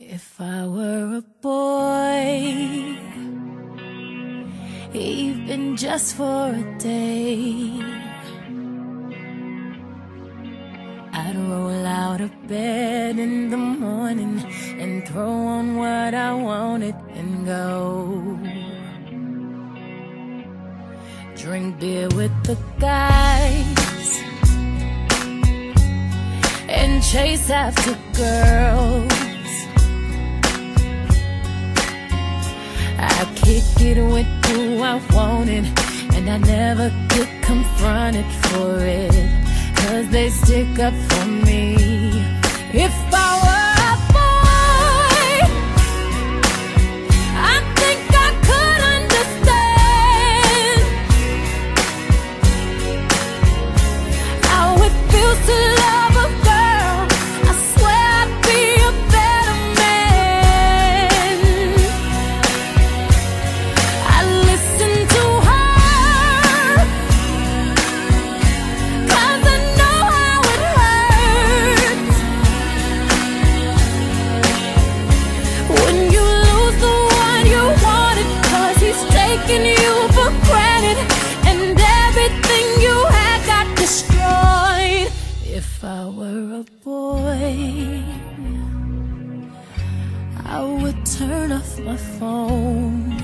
If I were a boy, even just for a day, I'd roll out of bed in the morning and throw on what I wanted and go. Drink beer with the guys and chase after girls. I kick it with who I wanted, and I never get confronted for it. Cause they stick up for me. If I I were a boy, I would turn off my phone.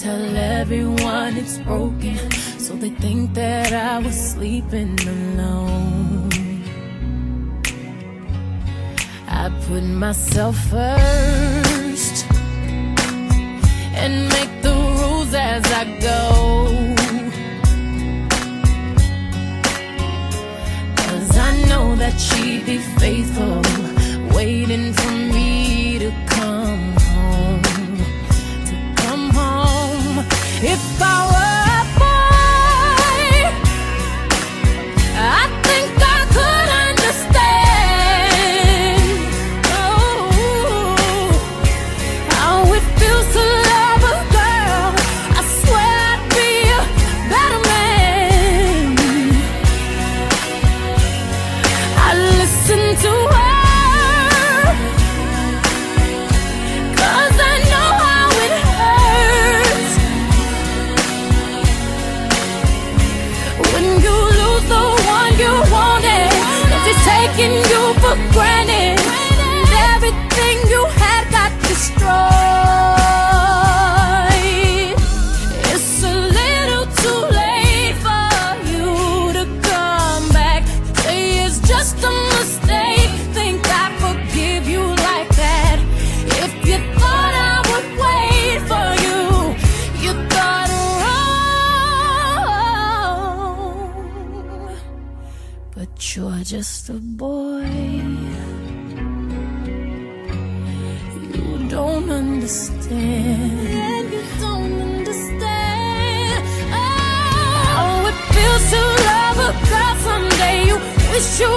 Tell everyone it's broken, so they think that I was sleeping alone. I put myself first and make the rules as I go. That she'd be faithful, But you're just a boy. Don't understand. You don't understand. Oh, it feels to love a girl someday. You wish you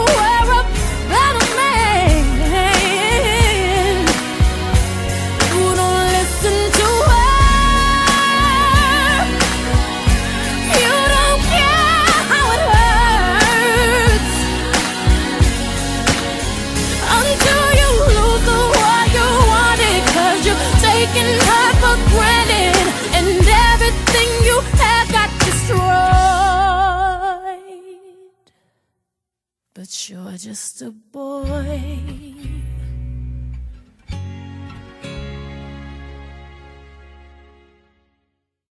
you're just a boy.